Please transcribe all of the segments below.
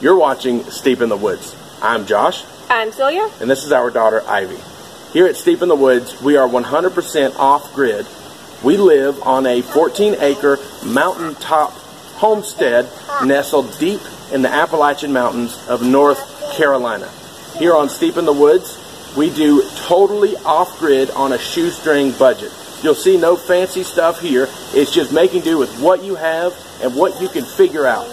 You're watching Steep in the Woods. I'm Josh, I'm Celia. and this is our daughter Ivy. Here at Steep in the Woods, we are 100% off grid. We live on a 14 acre mountaintop homestead nestled deep in the Appalachian Mountains of North Carolina. Here on Steep in the Woods, we do totally off grid on a shoestring budget. You'll see no fancy stuff here. It's just making do with what you have and what you can figure out.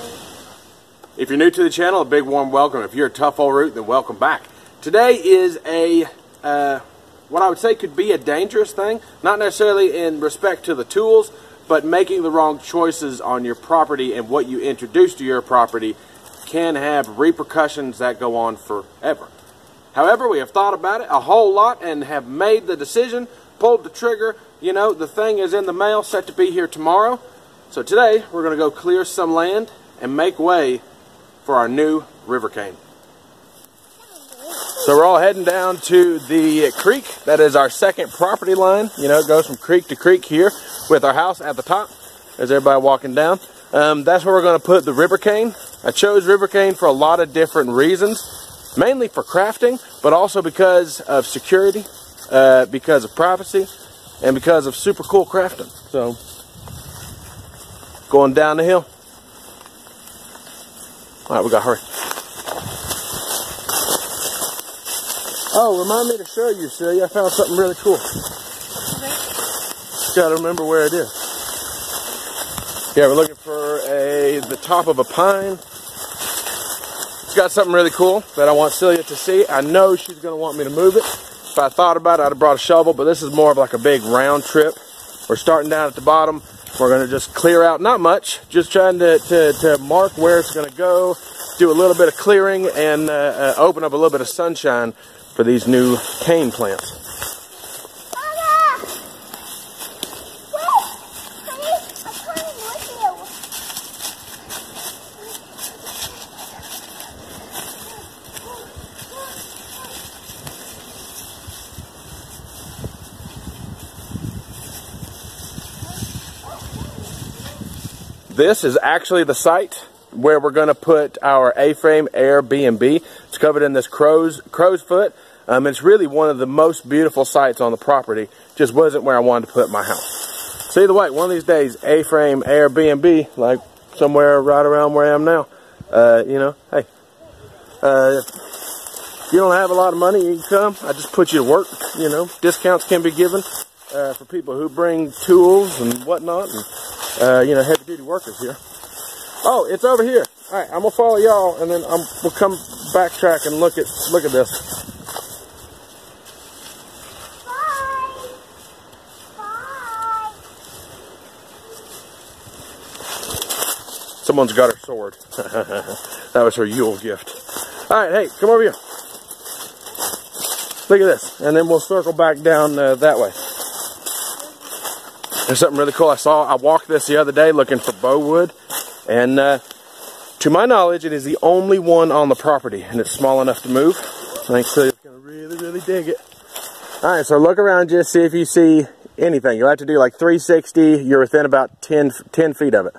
If you're new to the channel, a big warm welcome. If you're a tough old root, then welcome back. Today is a uh, what I would say could be a dangerous thing, not necessarily in respect to the tools, but making the wrong choices on your property and what you introduce to your property can have repercussions that go on forever. However, we have thought about it a whole lot and have made the decision, pulled the trigger. You know, the thing is in the mail, set to be here tomorrow. So today, we're going to go clear some land and make way for our new river cane. So we're all heading down to the creek. That is our second property line. You know, it goes from creek to creek here with our house at the top. There's everybody walking down. Um, that's where we're going to put the river cane. I chose river cane for a lot of different reasons. Mainly for crafting, but also because of security, uh, because of privacy, and because of super cool crafting. So, going down the hill. All right, we got to hurry. Oh, remind me to show you, Celia. I found something really cool. Just got to remember where it is. Yeah, we're looking for a the top of a pine. It's got something really cool that I want Celia to see. I know she's going to want me to move it. If I thought about it, I'd have brought a shovel, but this is more of like a big round trip. We're starting down at the bottom. We're going to just clear out, not much, just trying to, to, to mark where it's going to go, do a little bit of clearing, and uh, uh, open up a little bit of sunshine for these new cane plants. Mama! Wait! Honey, I'm coming with you. This is actually the site where we're going to put our A-frame Airbnb. It's covered in this crow's crow's foot. Um, it's really one of the most beautiful sites on the property. Just wasn't where I wanted to put my house. So either way, one of these days, A-frame Airbnb, like somewhere right around where I am now. Uh, you know, hey, uh, if you don't have a lot of money, you can come. I just put you to work. You know, discounts can be given uh, for people who bring tools and whatnot, and uh, you know, heavy duty workers here. Oh, it's over here. All right, I'm gonna follow y'all, and then I'm, we'll come backtrack and look at look at this. Bye! Bye! Someone's got her sword. that was her Yule gift. All right, hey, come over here. Look at this, and then we'll circle back down uh, that way. There's something really cool. I saw. I walked this the other day looking for bow wood, and uh, to my knowledge, it is the only one on the property, and it's small enough to move. I think Celia's gonna really, really dig it. All right, so look around, just see if you see anything. You'll have to do like 360. You're within about 10, 10 feet of it.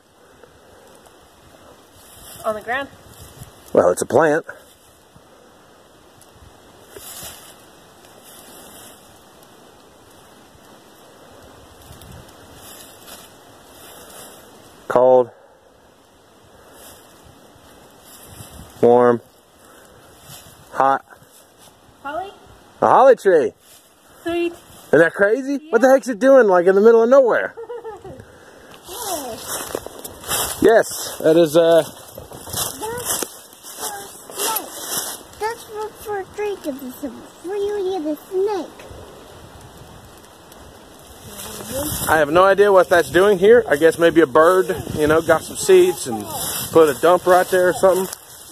On the ground. Well, it's a plant. Cold. Warm. Hot. Holly? A holly tree. Sweet. Isn't that crazy? What the heck's it doing like in the middle of nowhere? Yes, yes, that is uh That's for snake. That's for, for drink of the freely of the snake. I have no idea what that's doing here. I guess maybe a bird, you know, got some seeds and put a dump right there or something.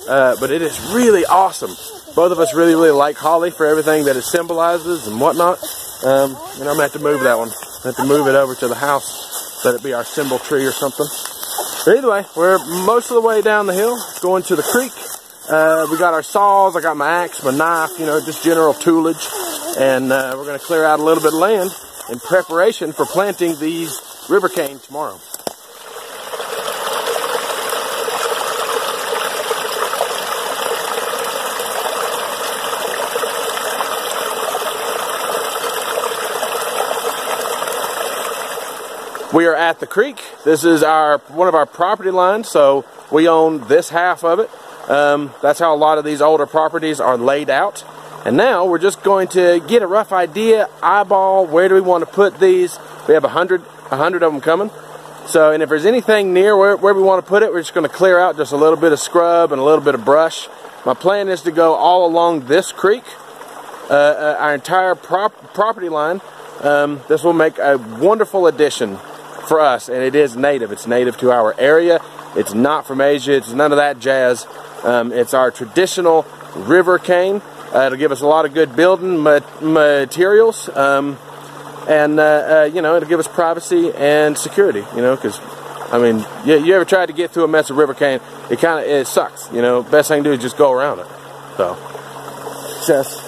Uh, but it is really awesome. Both of us really, really like holly for everything that it symbolizes and whatnot. Um, and I'm gonna have to move that one. I have to move it over to the house, let it be our symbol tree or something. But either way, we're most of the way down the hill, going to the creek. Uh, we got our saws. I got my axe, my knife, you know, just general toolage, and uh, we're gonna clear out a little bit of land in preparation for planting these river cane tomorrow. We are at the creek. This is our one of our property lines, so we own this half of it. Um, that's how a lot of these older properties are laid out. And now we're just going to get a rough idea, eyeball, where do we want to put these. We have a hundred, a hundred of them coming. So, and if there's anything near where, where we want to put it, we're just going to clear out just a little bit of scrub and a little bit of brush. My plan is to go all along this creek, uh, uh, our entire prop property line. Um, this will make a wonderful addition for us, and it is native. It's native to our area. It's not from Asia. It's none of that jazz. Um, it's our traditional river cane. Uh, it'll give us a lot of good building ma materials. Um, and uh, uh, you know it'll give us privacy and security. You know, because I mean, you, you, ever tried to get through a mess of river cane? It kind of it sucks. You know, best thing to do is just go around it. So, success.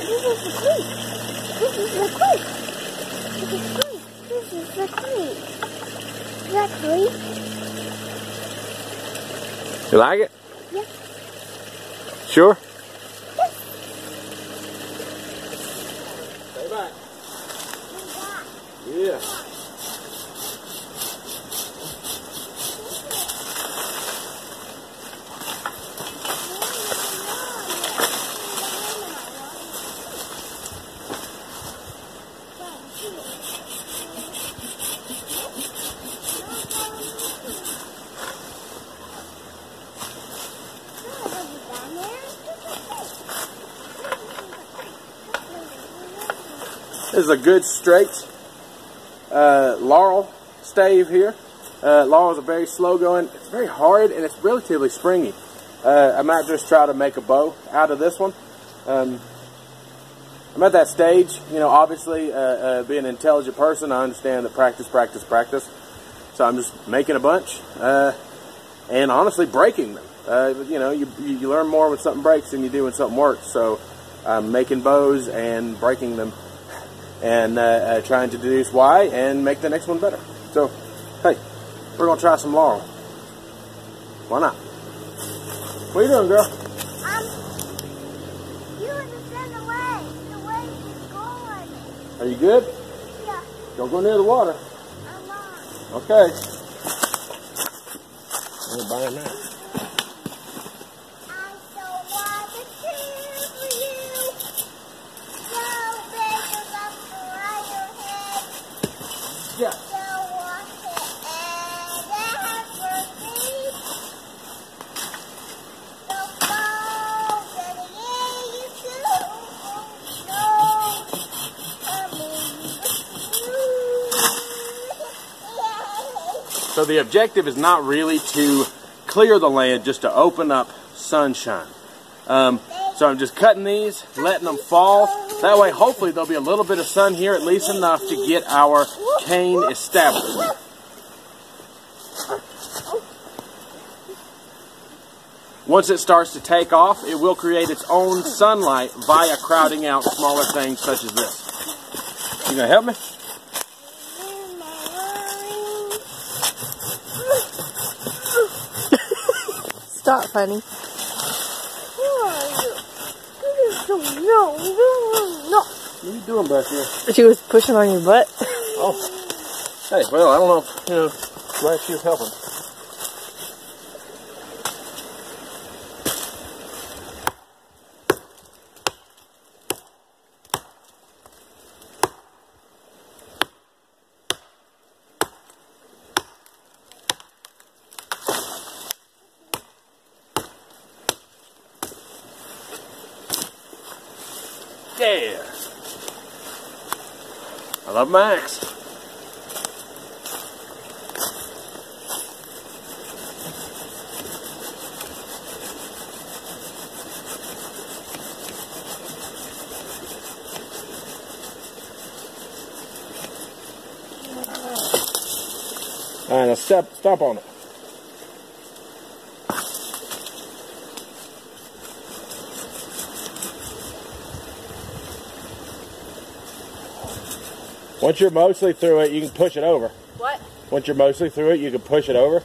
This is the creek. This is the creek. This is the creek. This is the creek. That creek? You like it? Yeah. Sure. Yeah. Stay back. Yeah. Is a good straight uh, laurel stave here. Uh, laurels are very slow going. It's very hard and it's relatively springy. Uh, I might just try to make a bow out of this one. Um, I'm at that stage, you know, obviously uh, uh, being an intelligent person, I understand that practice, practice, practice. So I'm just making a bunch uh, and honestly breaking them. you know, you, you learn more when something breaks than you do when something works. So I'm making bows and breaking them and uh, uh, trying to deduce why and make the next one better. So, hey, we're going to try some laurel. Why not? What are you doing, girl? Um, you understand the way. The way is going. Are you good? Yeah, Don't go near the water. I'm not. Okay. I'm So the objective is not really to clear the land, just to open up sunshine. Um, so I'm just cutting these, letting them fall. That way, hopefully, there'll be a little bit of sun here, at least enough to get our cane established. Once it starts to take off, it will create its own sunlight via crowding out smaller things such as this. You gonna help me? Stop, honey. No, no, no. What are you doing back here? She was pushing on your butt. Oh. Hey, well, I don't know if, you know, glad she was helping. Yeah. I love Max. All right, now step, stop on it. Once you're mostly through it, you can push it over. What? Once you're mostly through it, you can push it over.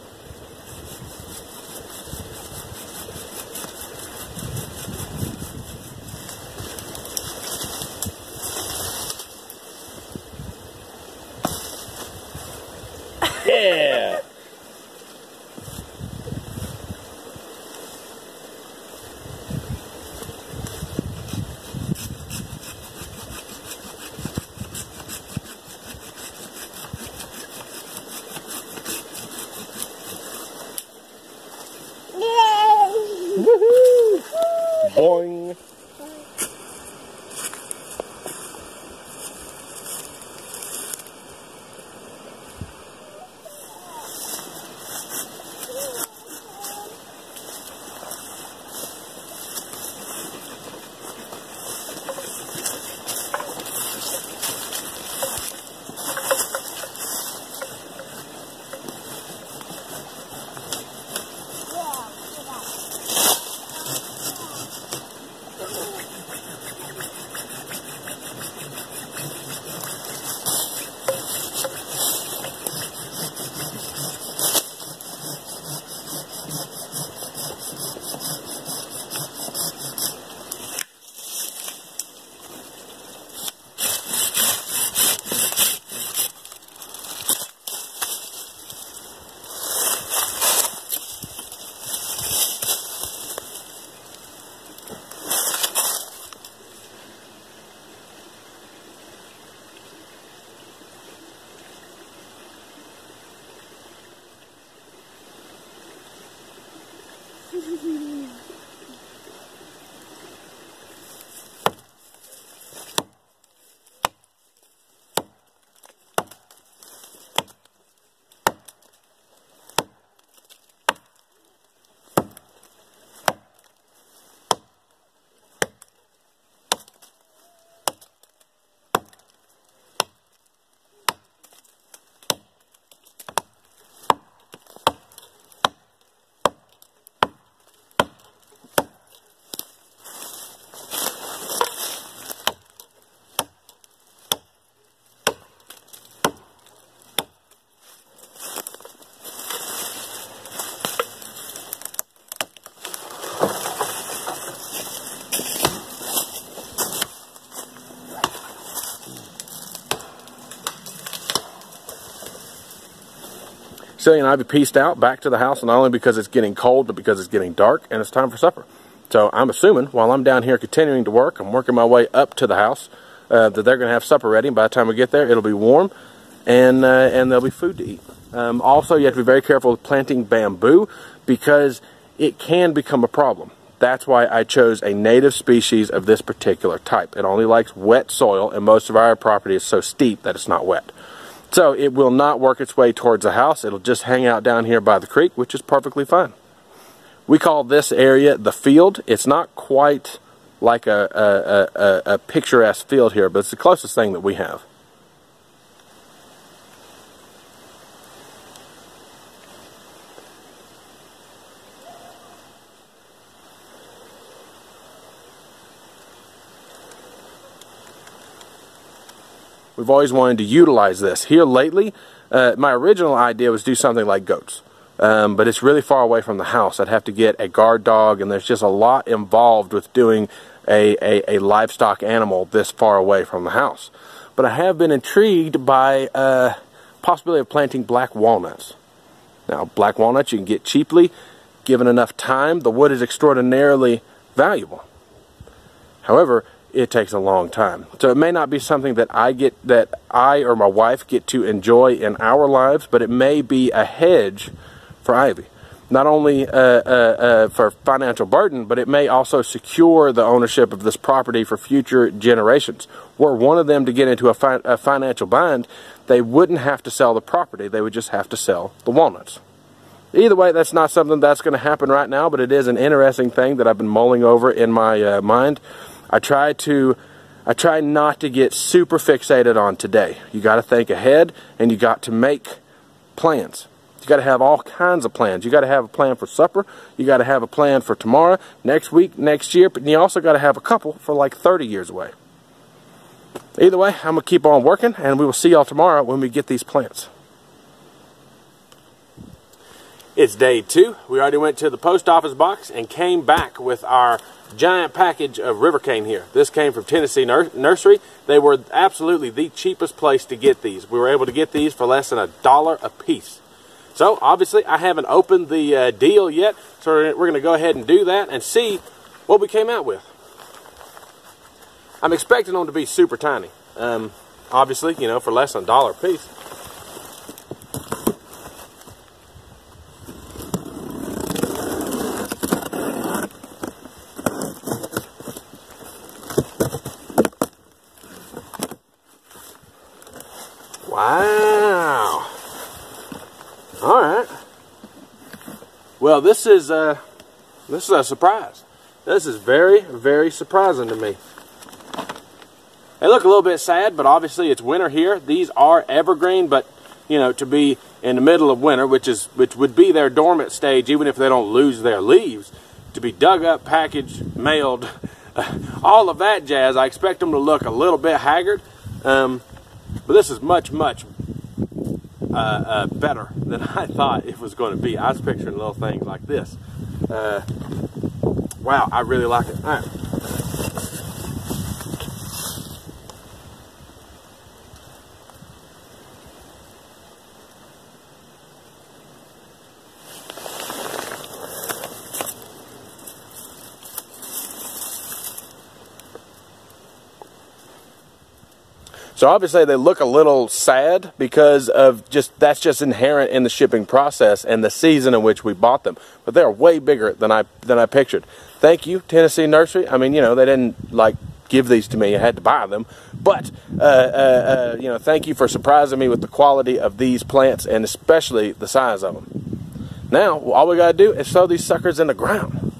Mm-hmm. Celia and I have pieced out back to the house, not only because it's getting cold, but because it's getting dark and it's time for supper. So I'm assuming while I'm down here continuing to work, I'm working my way up to the house, uh, that they're going to have supper ready. And by the time we get there, it'll be warm and, uh, and there'll be food to eat. Um, also, you have to be very careful with planting bamboo because it can become a problem. That's why I chose a native species of this particular type. It only likes wet soil, and most of our property is so steep that it's not wet. So it will not work its way towards the house. It'll just hang out down here by the creek, which is perfectly fine. We call this area the field. It's not quite like a, a, a, a picturesque field here, but it's the closest thing that we have. We've always wanted to utilize this. Here lately, uh, my original idea was do something like goats. Um, but it's really far away from the house. I'd have to get a guard dog, and there's just a lot involved with doing a, a, a livestock animal this far away from the house. But I have been intrigued by uh, possibility of planting black walnuts. Now, black walnuts you can get cheaply. Given enough time, the wood is extraordinarily valuable. However, it takes a long time. So it may not be something that I get that I or my wife get to enjoy in our lives, but it may be a hedge for Ivy. Not only uh, uh, uh, for financial burden, but it may also secure the ownership of this property for future generations. Were one of them to get into a, fi a financial bind, they wouldn't have to sell the property. They would just have to sell the walnuts. Either way, that's not something that's going to happen right now, but it is an interesting thing that I've been mulling over in my uh, mind. I try to I try not to get super fixated on today. You got to think ahead and you got to make plans. You got to have all kinds of plans. You got to have a plan for supper. You got to have a plan for tomorrow, next week, next year, but you also got to have a couple for like 30 years away. Either way, I'm going to keep on working and we will see y'all tomorrow when we get these plants. It's day two. We already went to the post office box and came back with our giant package of river cane here. This came from Tennessee Nur Nursery. They were absolutely the cheapest place to get these. We were able to get these for less than a dollar a piece. So obviously I haven't opened the uh, deal yet, so we're going to go ahead and do that and see what we came out with. I'm expecting them to be super tiny. Um, obviously, you know, for less than a dollar a piece. Wow. All right. Well, this is uh, this is a surprise. This is very, very surprising to me. They look a little bit sad, but obviously it's winter here. These are evergreen, but you know, to be in the middle of winter, which is which would be their dormant stage, even if they don't lose their leaves, to be dug up, packaged, mailed, all of that jazz. I expect them to look a little bit haggard, um, but this is much, much uh, uh, better than I thought it was going to be. I was picturing little things like this. Uh, wow, I really like it. So obviously they look a little sad because of just that's just inherent in the shipping process and the season in which we bought them. But they're way bigger than I than I pictured. Thank you, Tennessee Nursery. I mean, you know, they didn't like give these to me. I had to buy them. But uh, uh, uh, you know, thank you for surprising me with the quality of these plants and especially the size of them. Now, all we got to do is throw these suckers in the ground.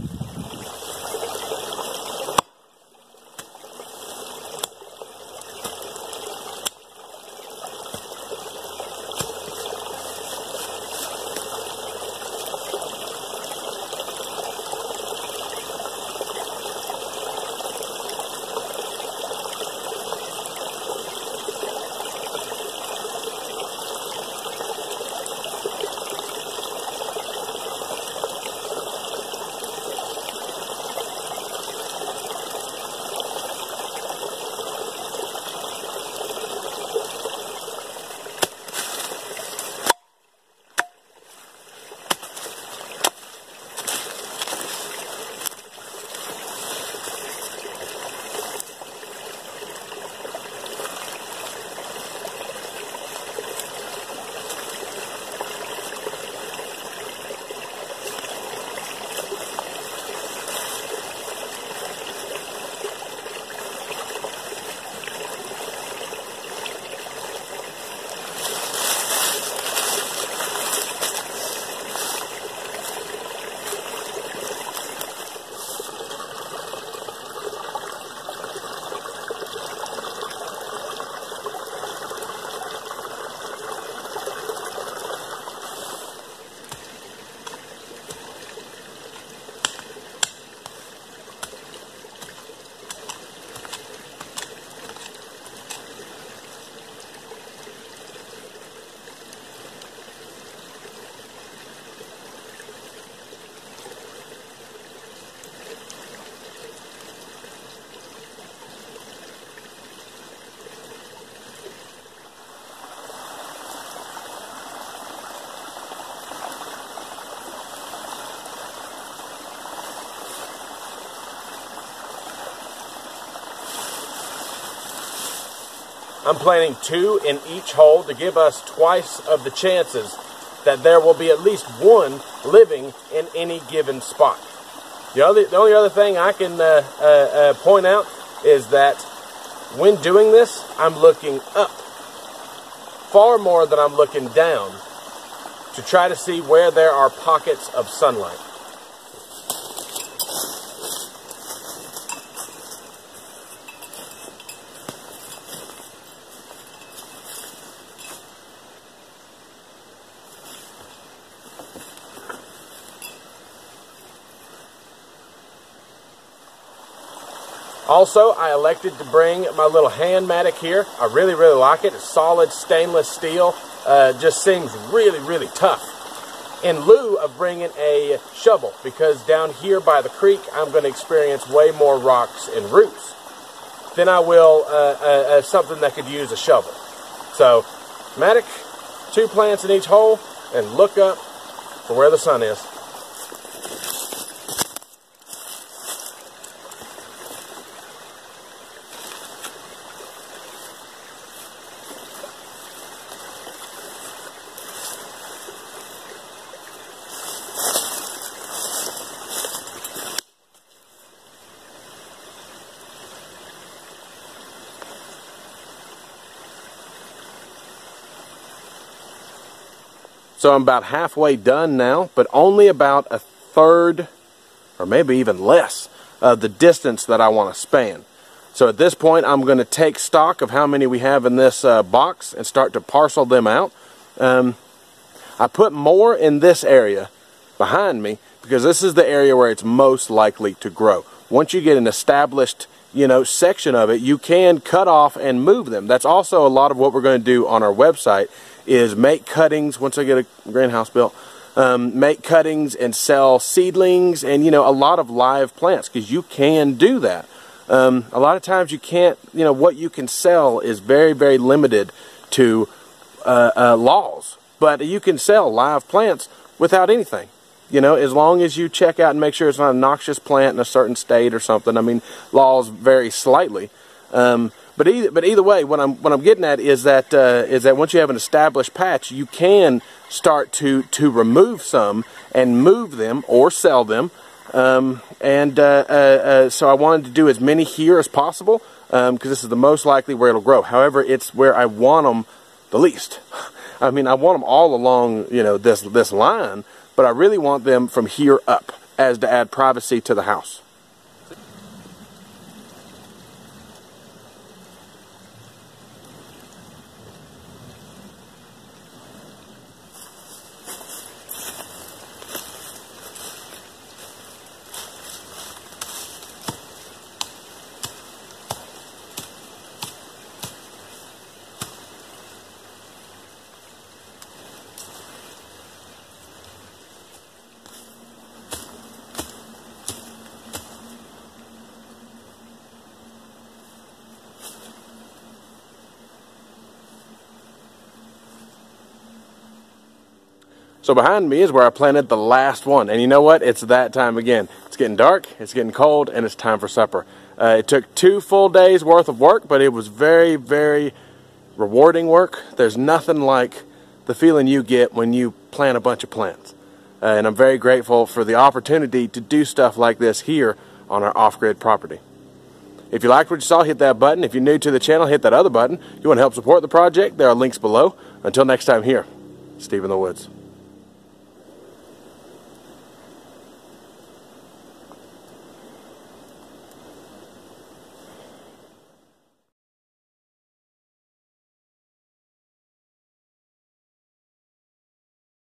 I'm planting two in each hole to give us twice of the chances that there will be at least one living in any given spot. The, other, the only other thing I can uh, uh, uh, point out is that when doing this, I'm looking up far more than I'm looking down to try to see where there are pockets of sunlight. Also, I elected to bring my little hand mattock here. I really, really like it. It's solid stainless steel. Uh, just seems really, really tough. in lieu of bringing a shovel because down here by the creek I'm going to experience way more rocks and roots than I will uh, uh, uh, something that could use a shovel. So, mattock, two plants in each hole, and look up for where the sun is. So I'm about halfway done now, but only about a third, or maybe even less, of the distance that I want to span. So at this point, I'm going to take stock of how many we have in this uh, box and start to parcel them out. Um, I put more in this area behind me because this is the area where it's most likely to grow. Once you get an established you know, section of it, you can cut off and move them. That's also a lot of what we're going to do on our website is make cuttings once I get a greenhouse built. Um, make cuttings and sell seedlings and you know a lot of live plants because you can do that. Um, a lot of times you can't, you know, what you can sell is very, very limited to uh, uh, laws. But you can sell live plants without anything. You know, as long as you check out and make sure it's not a noxious plant in a certain state or something. I mean, laws vary slightly. Um, but either, but either way, what I'm what I'm getting at is that uh, is that once you have an established patch, you can start to to remove some and move them or sell them. Um, and uh, uh, uh so I wanted to do as many here as possible because um, this is the most likely where it'll grow. However, it's where I want them the least. I mean, I want them all along, you know, this this line, but I really want them from here up as to add privacy to the house. So behind me is where I planted the last one. And you know what? It's that time again. It's getting dark, it's getting cold, and it's time for supper. Uh, it took two full days worth of work, but it was very, very rewarding work. There's nothing like the feeling you get when you plant a bunch of plants. Uh, and I'm very grateful for the opportunity to do stuff like this here on our off-grid property. If you liked what you saw, hit that button. If you're new to the channel, hit that other button. If you want to help support the project, there are links below. Until next time here, Steep in the Woods.